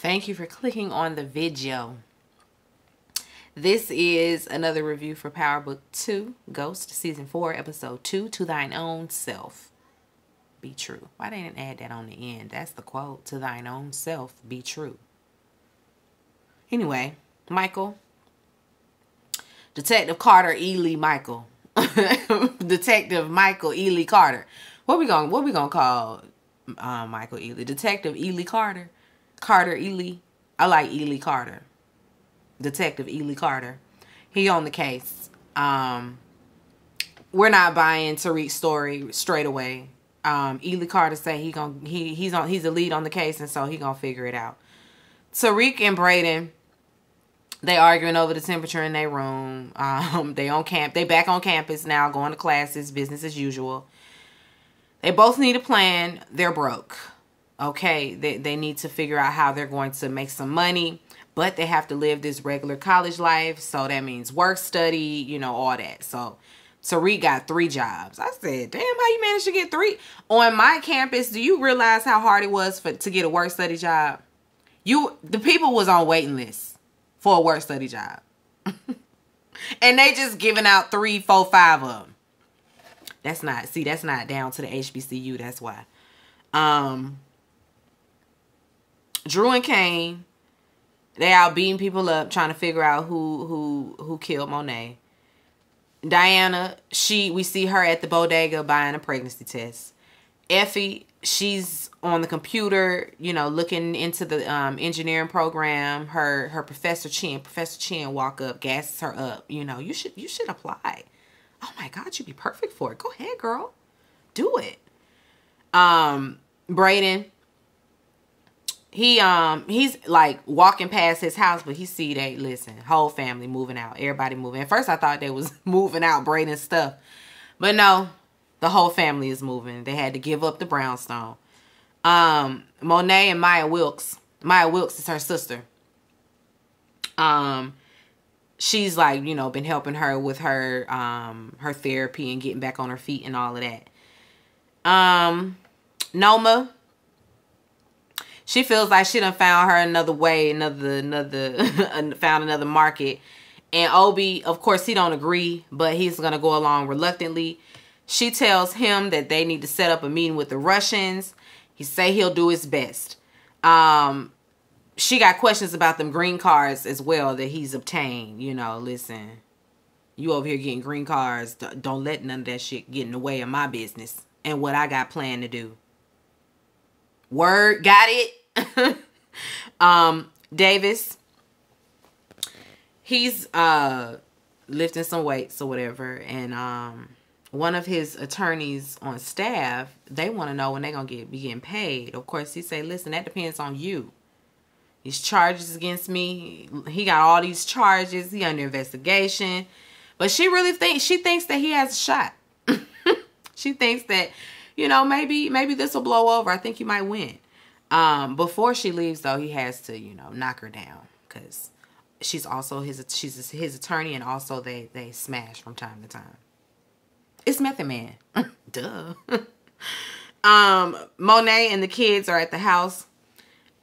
Thank you for clicking on the video. This is another review for Power Book 2, Ghost, Season 4, Episode 2, To Thine Own Self. Be true. Why didn't add that on the end? That's the quote. To thine own self, be true. Anyway, Michael. Detective Carter Ely Michael. Detective Michael Ely Carter. What we gonna what we gonna call um, Michael Ely? Detective Ely Carter. Carter Ely. I like Ely Carter. Detective Ely Carter. He on the case. Um, we're not buying Tariq's story straight away. Um, Ely Carter say he gonna he he's on he's the lead on the case and so he gonna figure it out. Tariq and Brayden, they arguing over the temperature in their room. Um, they on camp. They back on campus now, going to classes, business as usual. They both need a plan. They're broke. Okay, they they need to figure out how they're going to make some money but they have to live this regular college life. So that means work, study, you know, all that. So Tariq got three jobs. I said, damn, how you managed to get three? On my campus, do you realize how hard it was for to get a work study job? You the people was on waiting lists for a work study job. and they just giving out three, four, five of them. That's not, see, that's not down to the HBCU. That's why. Um, Dru and Cane, they out beating people up, trying to figure out who who who killed Monet. Diana, she we see her at the bodega buying a pregnancy test. Effie, she's on the computer, you know, looking into the um, engineering program. Her her professor Chin, Professor Chin, walk up, gasses her up. You know, you should you should apply. Oh my God, you'd be perfect for it. Go ahead, girl, do it. Um, Brayden, he um he's like walking past his house, but he see they listen, whole family moving out, everybody moving. At first I thought they was moving out, braiding stuff. But no, the whole family is moving. They had to give up the brownstone. Um, Monet and Maya Wilkes. Maya Wilkes is her sister. Um, she's like, you know, been helping her with her um her therapy and getting back on her feet and all of that. Um, Noma she feels like she done found her another way, another, another, found another market. And Obi, of course, he don't agree, but he's going to go along reluctantly. She tells him that they need to set up a meeting with the Russians. He say he'll do his best. Um, she got questions about them green cards as well that he's obtained. You know, listen, you over here getting green cards. Don't let none of that shit get in the way of my business and what I got planned to do. Word, got it? um, Davis, he's uh lifting some weights or whatever, and um, one of his attorneys on staff, they want to know when they're gonna get be getting paid. Of course, he say, "Listen, that depends on you." These charges against me, he got all these charges. He under investigation, but she really thinks she thinks that he has a shot. she thinks that, you know, maybe maybe this will blow over. I think he might win. Um, before she leaves, though, he has to, you know, knock her down because she's also his she's his attorney, and also they they smash from time to time. It's Method Man, duh. um, Monet and the kids are at the house.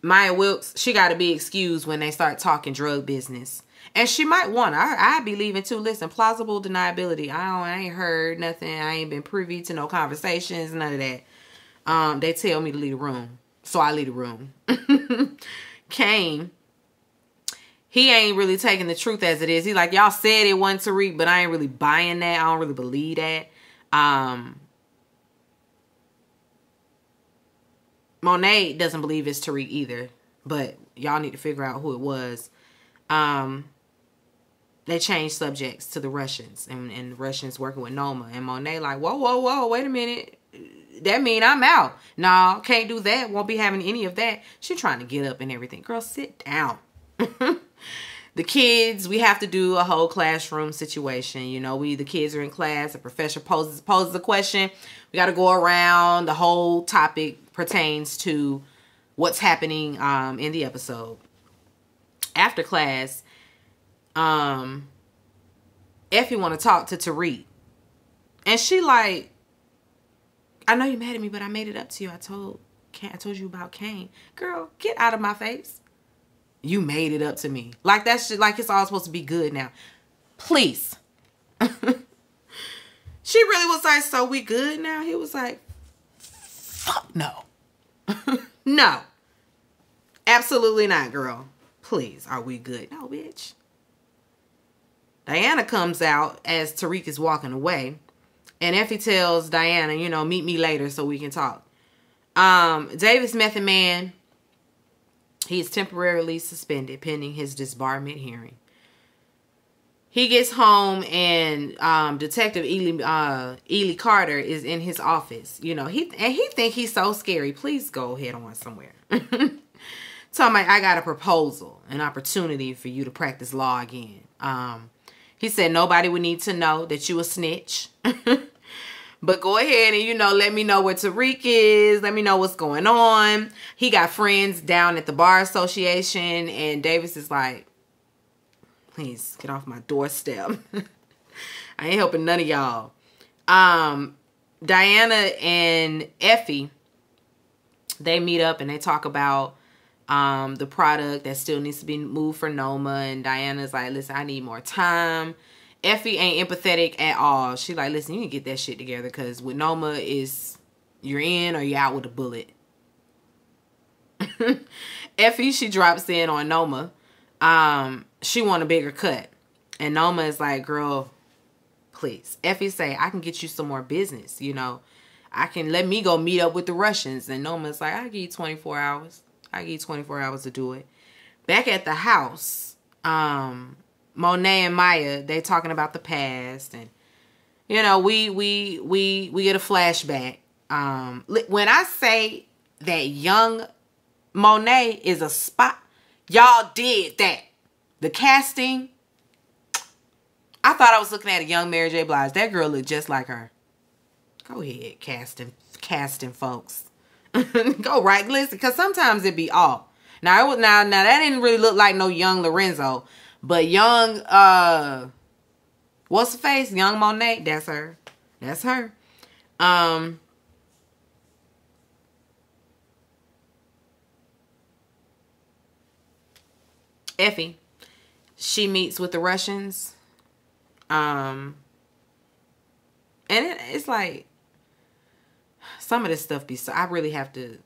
Maya Wilkes, she got to be excused when they start talking drug business. And she might want I I be leaving too. Listen, plausible deniability. I don't I ain't heard nothing. I ain't been privy to no conversations, none of that. Um, they tell me to leave the room. So I leave the room. Cane, he ain't really taking the truth as it is. He like, y'all said it wasn't Tariq, but I ain't really buying that. I don't really believe that. Um, Monet doesn't believe it's Tariq either. But y'all need to figure out who it was. Um, they changed subjects to the Russians. And, and the Russians working with Noma. And Monet like, whoa, whoa, whoa, wait a minute that mean I'm out. No, can't do that. Won't be having any of that. She trying to get up and everything. Girl, sit down. the kids, we have to do a whole classroom situation. You know, we the kids are in class. A professor poses poses a question. We got to go around. The whole topic pertains to what's happening um, in the episode. After class, um, Effie want to talk to Tariq. And she like, I know you're mad at me, but I made it up to you. I told I told you about Cane. Girl, get out of my face. You made it up to me. Like that's just like it's all supposed to be good now. Please. she really was like, so we good now? He was like, fuck no. no. Absolutely not, girl. Please, are we good? No, bitch. Diana comes out as Tariq is walking away. And Effie tells Diana, you know, meet me later so we can talk. Um, Davis Method Man, he is temporarily suspended pending his disbarment hearing. He gets home and um, Detective Ely, uh, Ely Carter is in his office. You know, he and he think he's so scary. Please go head on somewhere. Tell me, I got a proposal, an opportunity for you to practice law again. Um, he said nobody would need to know that you a snitch. but go ahead and, you know, let me know where Tariq is. Let me know what's going on. He got friends down at the Bar Association. And Davis is like, please get off my doorstep. I ain't helping none of y'all. Um, Diana and Effie, they meet up and they talk about um, the product that still needs to be moved for Noma. And Diana's like, listen, I need more time. Effie ain't empathetic at all. She like, listen, you can get that shit together because with Noma is you're in or you're out with a bullet. Effie, she drops in on Noma. Um, she want a bigger cut. And Noma is like, girl, please. Effie say, I can get you some more business, you know. I can let me go meet up with the Russians. And Noma's like, I give you 24 hours. I give you 24 hours to do it. Back at the house, um, Monet and Maya, they talking about the past and you know, we we we we get a flashback. Um when I say that young Monet is a spot, y'all did that. The casting I thought I was looking at a young Mary J. Blige. That girl looked just like her. Go ahead, casting casting folks. Go right, listen, because sometimes it be off. Now it was now now that didn't really look like no young Lorenzo, but young uh, what's the face? Young Monet. That's her. That's her. Um. Effie, she meets with the Russians. Um, and it, it's like some of this stuff be so I really have to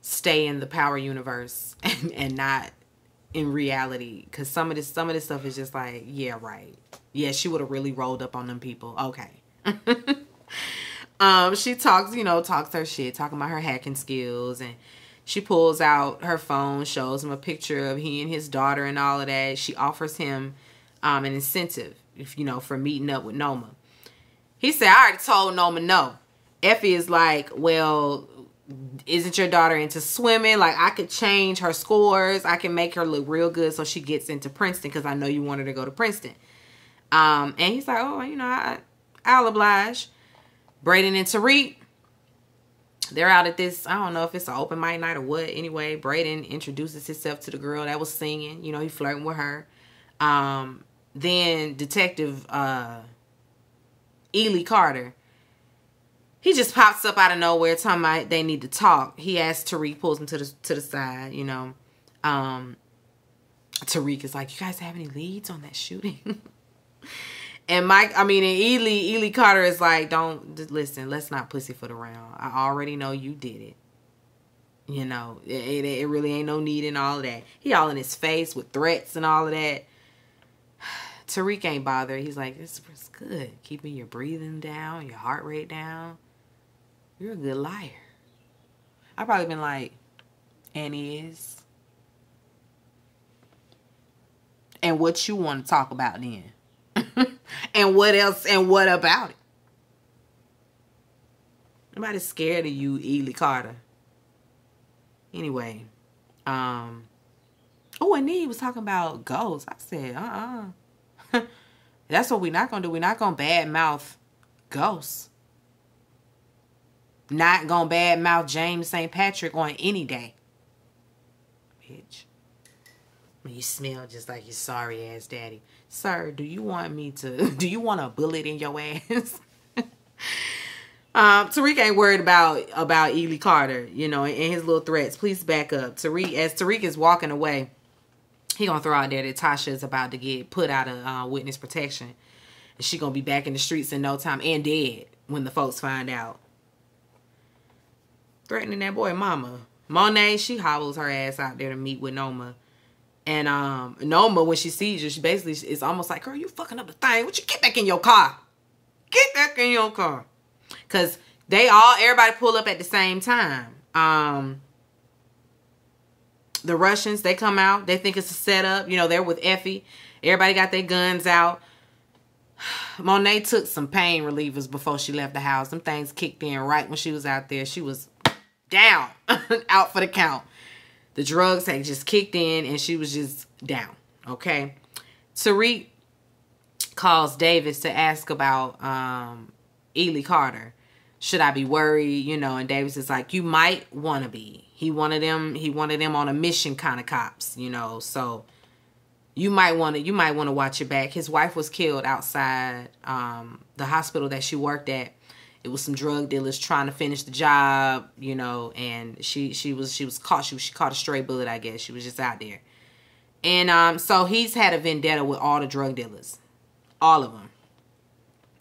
stay in the power universe and, and not in reality because some of this some of this stuff is just like yeah right. Yeah she would have really rolled up on them people. Okay. Um she talks you know talks her shit talking about her hacking skills and she pulls out her phone shows him a picture of he and his daughter and all of that. She offers him um an incentive if you know for meeting up with noma. He said i already told noma no Effie is like, well, isn't your daughter into swimming? Like, I could change her scores. I can make her look real good so she gets into Princeton because I know you wanted to go to Princeton. Um, and he's like, oh, you know, I, I'll oblige. Brayden and Tariq, they're out at this, I don't know if it's an open mic night or what. Anyway, Brayden introduces himself to the girl that was singing. You know, he flirting with her. Um, then Detective uh, Ely Carter he just pops up out of nowhere talking about they need to talk. He asks Tariq, pulls him to the to the side, you know. Um Tariq is like, You guys have any leads on that shooting? and Mike, I mean, and Ely, Ely Carter is like, Don't listen, let's not pussyfoot around. I already know you did it. You know, it, it, really ain't no need in all of that. He all in his face with threats and all of that. Tariq ain't bothered. He's like, this is good. Keeping your breathing down, your heart rate down. You're a good liar. I've probably been like, and is. And what you want to talk about then? and what else? And what about it? Nobody's scared of you, Ely Carter. Anyway, um, oh, and then he was talking about ghosts. I said, uh-uh. That's what we're not gonna do. We're not gonna bad mouth ghosts. Not gonna badmouth James St. Patrick on any day. Bitch. You smell just like your sorry ass daddy. Sir, do you want me to do you want a bullet in your ass? um, Tariq ain't worried about about Ely Carter, you know, and his little threats. Please back up. Tariq as Tariq is walking away. he gonna throw out there that Tasha is about to get put out of uh, witness protection. And she gonna be back in the streets in no time and dead when the folks find out. Threatening that boy mama. Monet, she hobbles her ass out there to meet with Noma. And um Noma, when she sees you, she basically it's almost like, girl, you fucking up the thing. Would you get back in your car? Get back in your car. Cause they all everybody pull up at the same time. Um the Russians, they come out. They think it's a setup. You know, they're with Effie. Everybody got their guns out. Monet took some pain relievers before she left the house. Them things kicked in right when she was out there. She was down, out for the count. The drugs had just kicked in and she was just down. Okay. Tariq calls Davis to ask about um, Ely Carter. Should I be worried? You know, and Davis is like, you might want to be he wanted them he wanted them on a mission kind of cops you know so you might want to you might want to watch your back his wife was killed outside um, the hospital that she worked at it was some drug dealers trying to finish the job you know and she she was she was caught she, she caught a stray bullet i guess she was just out there and um so he's had a vendetta with all the drug dealers all of them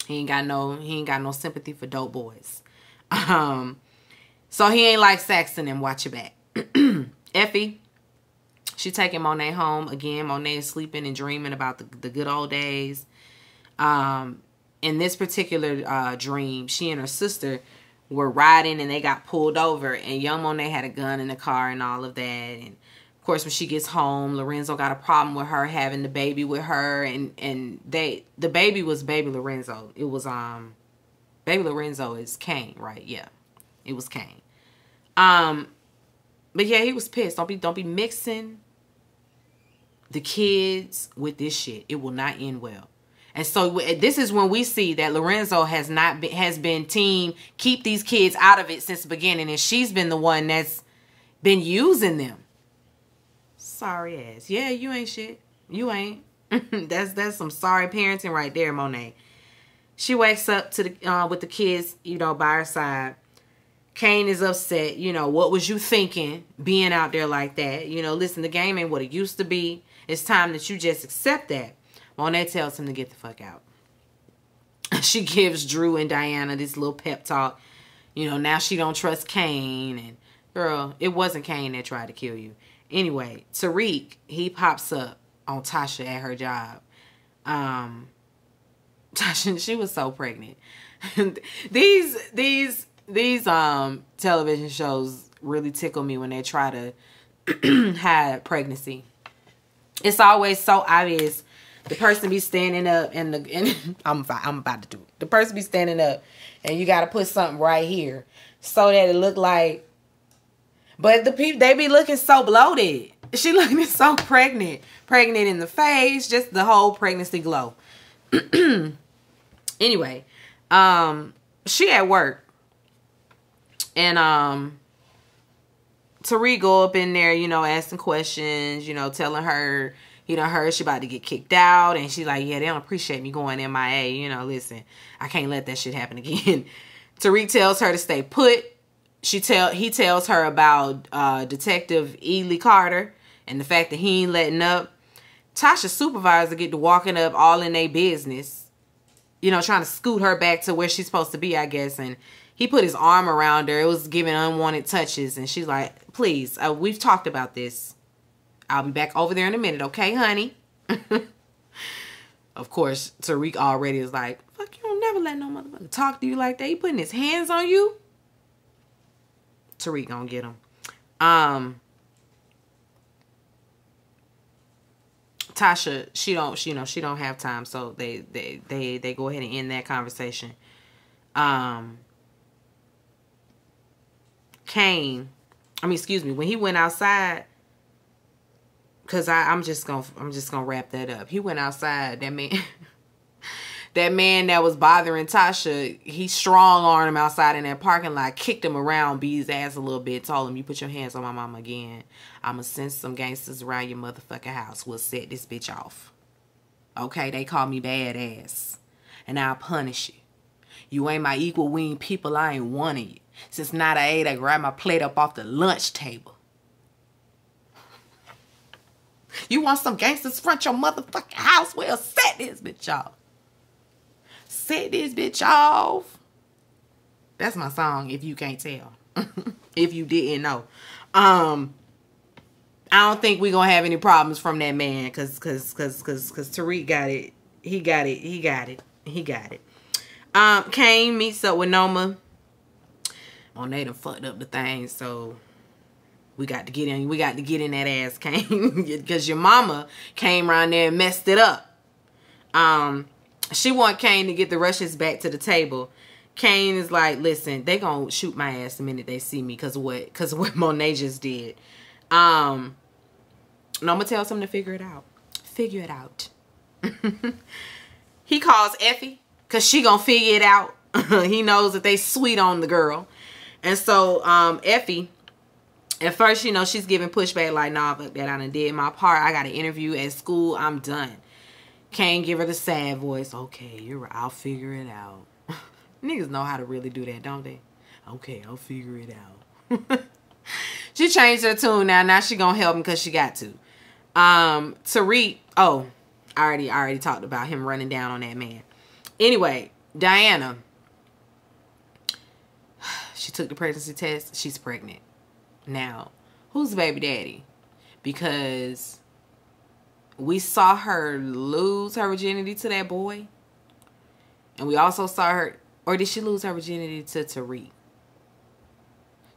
he ain't got no he ain't got no sympathy for dope boys um so he ain't like Saxon and watch your back. Effie, she taking Monet home again. Monet is sleeping and dreaming about the, the good old days. Um, in this particular uh, dream, she and her sister were riding and they got pulled over and young Monet had a gun in the car and all of that. And of course, when she gets home, Lorenzo got a problem with her having the baby with her and, and they, the baby was baby Lorenzo. It was, um, baby Lorenzo is Cane, right? Yeah. It was Cane. Um, but yeah, he was pissed. Don't be don't be mixing the kids with this shit. It will not end well. And so this is when we see that Lorenzo has not been, has been team keep these kids out of it since the beginning, and she's been the one that's been using them. Sorry ass. Yeah, you ain't shit. You ain't. that's that's some sorry parenting right there, Monet. She wakes up to the uh, with the kids, you know, by her side. Cane is upset. You know, what was you thinking being out there like that? You know, listen, the game ain't what it used to be. It's time that you just accept that. Monet tells him to get the fuck out. She gives Dru and Diana this little pep talk. You know, now she don't trust Cane. And, girl, it wasn't Cane that tried to kill you. Anyway, Tariq, he pops up on Tasha at her job. Um, Tasha, she was so pregnant. these, these these um television shows really tickle me when they try to hide pregnancy. It's always so obvious. The person be standing up and the and I'm I'm about to do it. The person be standing up and you got to put something right here so that it look like but the people they be looking so bloated. She looking so pregnant. Pregnant in the face, just the whole pregnancy glow. anyway, um she at work and um Tariq go up in there, you know, asking questions, you know, telling her, you know, her she about to get kicked out. And she's like, yeah, they don't appreciate me going MIA. You know, listen, I can't let that shit happen again. Tariq tells her to stay put. She tell He tells her about uh, Detective Ely Carter and the fact that he ain't letting up. Tasha's supervisor get to walking up all in their business. You know, trying to scoot her back to where she's supposed to be, I guess. And he put his arm around her. It was giving unwanted touches. And she's like, please, uh, we've talked about this. I'll be back over there in a minute, okay, honey? of course, Tariq already is like, fuck, you don't never let no motherfucker talk to you like that. He putting his hands on you. Tariq gonna get him. Um, Tasha, she don't, she, you know, she don't have time, so they, they, they, they go ahead and end that conversation. Um, Cane, I mean, excuse me, when he went outside, cause I'm just gonna, I'm just gonna wrap that up. He went outside. That man, that man that was bothering Tasha, he strong armed him outside in that parking lot, kicked him around, beat his ass a little bit, told him, "You put your hands on my mama again, I'ma send some gangsters around your motherfucking house. We'll set this bitch off." Okay, they call me badass, and I'll punish you. You ain't my equal, we ain't people. I ain't one of you. Since night I ate, I grabbed my plate up off the lunch table. You want some gangsters front your motherfucking house? Well, set this bitch off. Set this bitch off. That's my song, if you can't tell. if you didn't know. Um, I don't think we're gonna have any problems from that man cause cause cause cause cause Tariq got it. He got it. He got it. He got it. Um, Cane meets up with Noma. Monet done fucked up the thing, so we got to get in. We got to get in that ass, Cane, because your mama came around there and messed it up. Um, she want Cane to get the Russians back to the table. Cane is like, listen, they gonna shoot my ass the minute they see me because what, because of what Monet just did. Um, Noma tells him to figure it out. Figure it out. he calls Effie because she gonna figure it out. he knows that they sweet on the girl. And so um, Effie, at first, you know, she's giving pushback like, nah, fuck that. I done did my part. I got an interview at school. I'm done. Can't give her the sad voice. Okay, you're right. I'll figure it out. Niggas know how to really do that, don't they? Okay, I'll figure it out. she changed her tune now. Now she gonna help him because she got to. Um, Tariq, oh, I already, I already talked about him running down on that man. Anyway, Diana, she took the pregnancy test. She's pregnant. Now, who's the baby daddy? Because we saw her lose her virginity to that boy. And we also saw her, or did she lose her virginity to Tariq?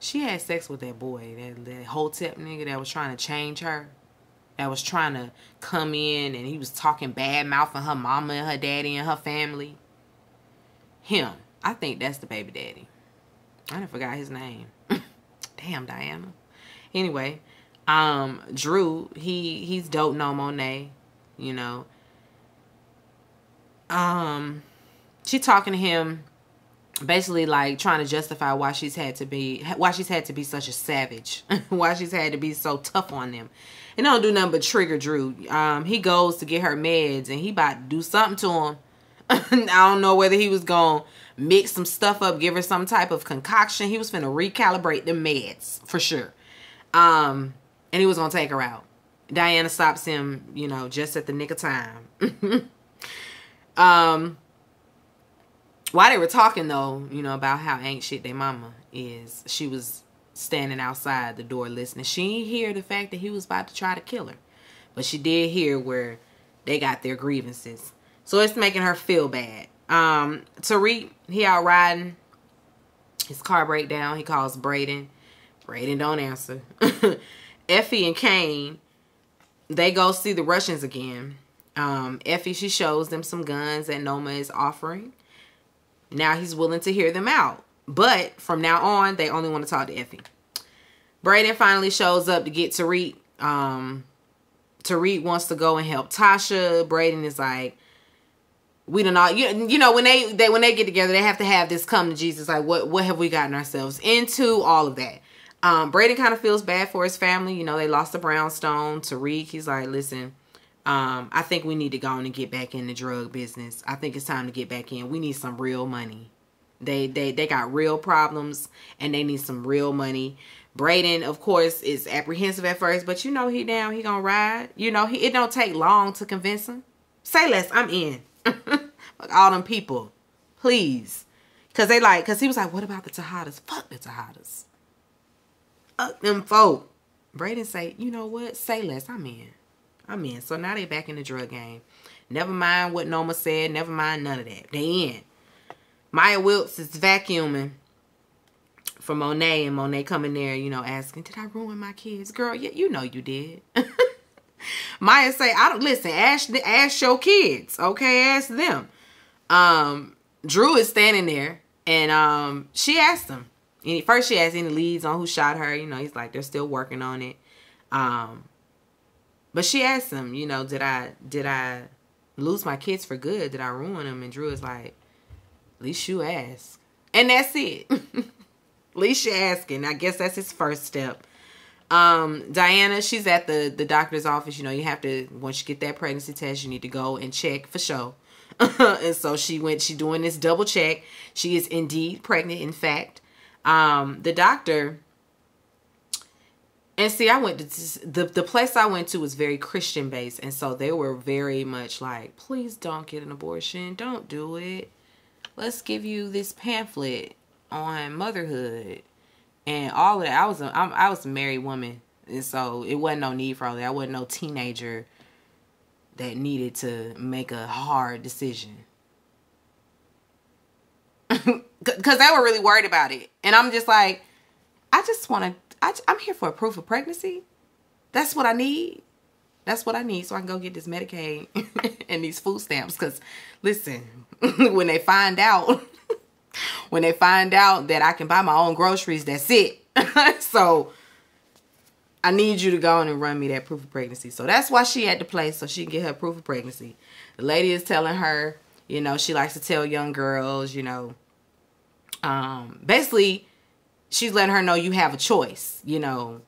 She had sex with that boy, that, that Hotep nigga that was trying to change her. That was trying to come in and he was talking bad mouthing her mama and her daddy and her family. Him. I think that's the baby daddy. I didn't forgot his name. Damn, Diana. Anyway, um, Dru, he he's dope no Monet, you know. Um, she talking to him basically like trying to justify why she's had to be why she's had to be such a savage why she's had to be so tough on them and don't do nothing but trigger drew um he goes to get her meds and he about to do something to him i don't know whether he was gonna mix some stuff up give her some type of concoction he was finna recalibrate the meds for sure um and he was gonna take her out diana stops him you know just at the nick of time um while they were talking though, you know, about how shit their mama is, she was standing outside the door listening. She didn't hear the fact that he was about to try to kill her. But she did hear where they got their grievances. So it's making her feel bad. Um, Tariq, he out riding. His car break down. He calls Brayden. Brayden don't answer. Effie and Cane, they go see the Russians again. Um, Effie, she shows them some guns that Noma is offering. Now he's willing to hear them out. But from now on, they only want to talk to Effie. Brayden finally shows up to get Tariq. Um, Tariq wants to go and help Tasha. Brayden is like, we don't know. You, you know, when they, they when they get together, they have to have this come to Jesus. Like, what what have we gotten ourselves into? All of that. Um, Brayden kind of feels bad for his family. You know, they lost the brownstone. Tariq, he's like, listen, um, I think we need to go on and get back in the drug business. I think it's time to get back in. We need some real money. They they they got real problems and they need some real money. Brayden, of course, is apprehensive at first, but you know he down, he gonna ride. You know, he it don't take long to convince him. Say less, I'm in. all them people. Please. Cause they like, cause he was like, what about the Tejadas? Fuck the Tejadas. Fuck them folk. Brayden say, you know what? Say less, I'm in. I'm in. So now they back in the drug game. Never mind what Noma said. Never mind none of that. They in. Maya Wilkes is vacuuming for Monet and Monet coming there, you know, asking, did I ruin my kids? Girl, yeah, you know you did. Maya say, I don't listen, ask the ask your kids, okay? Ask them. Um, Dru is standing there and um she asked him. And first she asked any leads on who shot her. You know, he's like, they're still working on it. Um, but she asked him, you know, did I did I lose my kids for good? Did I ruin them? And Dru is like, at least you ask. And that's it. at least you're asking. I guess that's his first step. Um, Diana, she's at the, the doctor's office. You know, you have to, once you get that pregnancy test, you need to go and check for sure. and so she went, she doing this double check. She is indeed pregnant, in fact. Um, the doctor And see, I went to the the place I went to was very Christian based, and so they were very much like, "Please don't get an abortion. Don't do it. Let's give you this pamphlet on motherhood and all of that." I was a I'm, I was a married woman, and so it wasn't no need for all that. I wasn't no teenager that needed to make a hard decision because they were really worried about it, and I'm just like, I just want to I'm here for a proof of pregnancy. That's what I need. That's what I need so I can go get this Medicaid and these food stamps. Because, listen, when they find out, when they find out that I can buy my own groceries, that's it. so, I need you to go in and run me that proof of pregnancy. So, that's why she at the place so she can get her proof of pregnancy. The lady is telling her, you know, she likes to tell young girls, you know, um, basically, she's letting her know you have a choice, you know,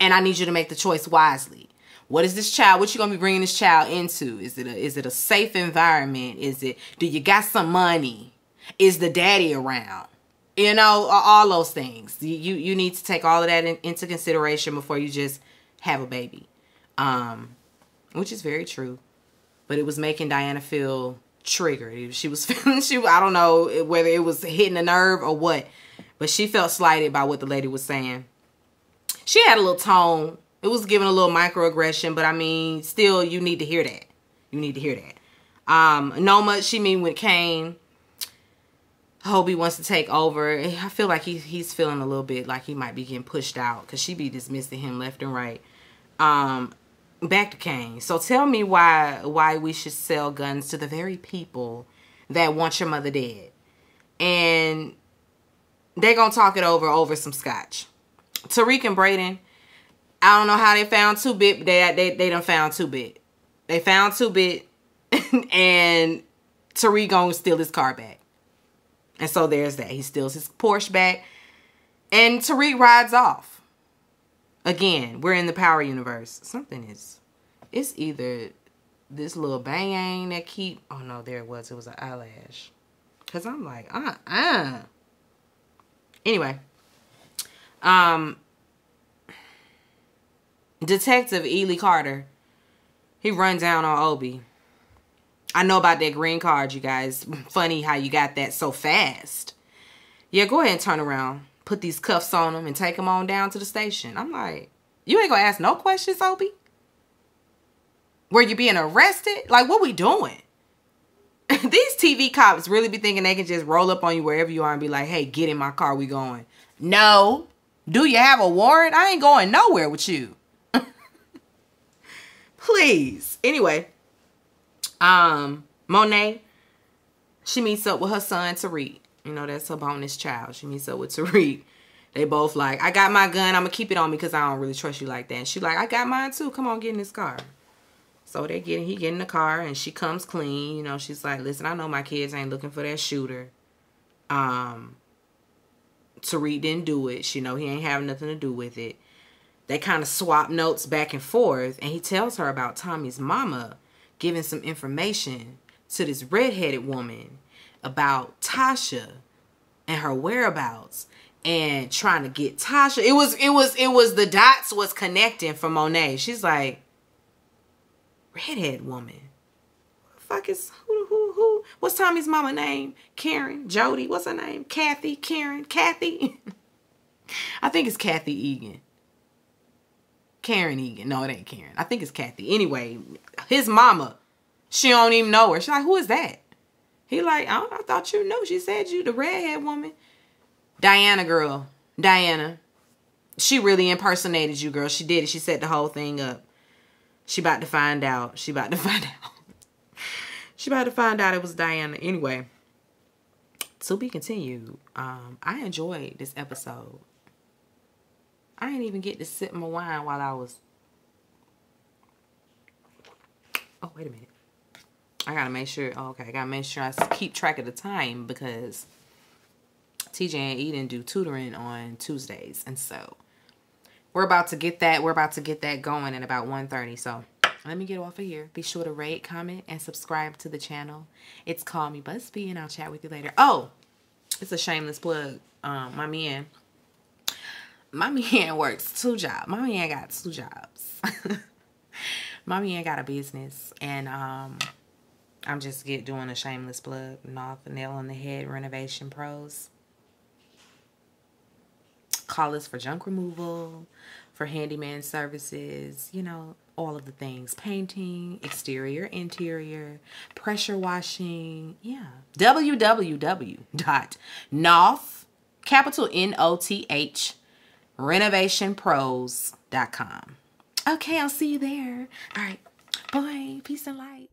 and I need you to make the choice wisely. What is this child? What you gonna be bringing this child into? Is it a is it a safe environment? Is it do you got some money? Is the daddy around? You know, all those things. You you, need to take all of that in, into consideration before you just have a baby, um, which is very true. But it was making Diana feel triggered. She was feeling she I don't know whether it was hitting a nerve or what but she felt slighted by what the lady was saying. She had a little tone. It was giving a little microaggression, but I mean, still, you need to hear that. You need to hear that. Um, Noma, she mean with Cane. Obi wants to take over. I feel like he, he's feeling a little bit like he might be getting pushed out because she be dismissing him left and right. Um, back to Cane. So tell me why why we should sell guns to the very people that want your mother dead. And they gonna talk it over over some scotch. Tariq and Brayden, I don't know how they found two bit, but they they they done found two bit. They found two bit, and Tariq gonna steal his car back. And so there's that. He steals his Porsche back, and Tariq rides off. Again, we're in the power universe. Something is, it's either this little bang that keep. Oh no, there it was. It was an eyelash. Cause I'm like, uh uh. Anyway, um, Detective Ely Carter, he runs down on Obi. I know about that green card, you guys. Funny how you got that so fast. Yeah, go ahead and turn around. Put these cuffs on him and take him on down to the station. I'm like, you ain't gonna ask no questions, Obi? Were you being arrested? Like, what we doing? these TV cops really be thinking they can just roll up on you wherever you are and be like, hey, get in my car, we going. No. Do you have a warrant? I ain't going nowhere with you. Please. Anyway, um, Monet, she meets up with her son, Tariq. You know, that's her bonus child. She meets up with Tariq. They both like, I got my gun. I'm going to keep it on me because I don't really trust you like that. And she like, I got mine too. Come on, get in this car. So they get he get in the car and she comes clean. You know, she's like, listen, I know my kids ain't looking for that shooter. Um, Tariq didn't do it. She know he ain't having nothing to do with it. They kind of swap notes back and forth, and he tells her about Tommy's mama giving some information to this redheaded woman about Tasha and her whereabouts and trying to get Tasha. It was it was it was the dots was connecting for Monet. She's like, redhead woman. Fuck is who who who? What's Tommy's mama name? Karen, Jody. What's her name? Kathy, Karen, Kathy. I think it's Kathy Egan. Karen Egan. No, it ain't Karen. I think it's Kathy. Anyway, his mama, she don't even know her. She's like, who is that? He like, I, I thought you knew. She said you the redhead woman. Diana girl. Diana. She really impersonated you, girl. She did it. She set the whole thing up. She about to find out. She about to find out. she about to find out it was Diana. Anyway, to be continued. Um, I enjoyed this episode. I didn't even get to sip my wine while I was. Oh, wait a minute. I gotta make sure. Oh, okay, I gotta make sure I keep track of the time because TJ and Eden do tutoring on Tuesdays, and so we're about to get that we're about to get that going at about 1.30 so let me get off of here be sure to rate comment and subscribe to the channel it's call me busby and i'll chat with you later oh it's a shameless plug um my man my man works two jobs. My man got two jobs. my man got a business and um I'm just get doing a shameless plug. North Nail on the Head Renovation Pros. Call us for junk removal, for handyman services, you know, all of the things. Painting, exterior, interior, pressure washing. Yeah. www.noth, capital N-O-T-H, renovationpros.com. Okay, I'll see you there. All right. Bye. Peace and light.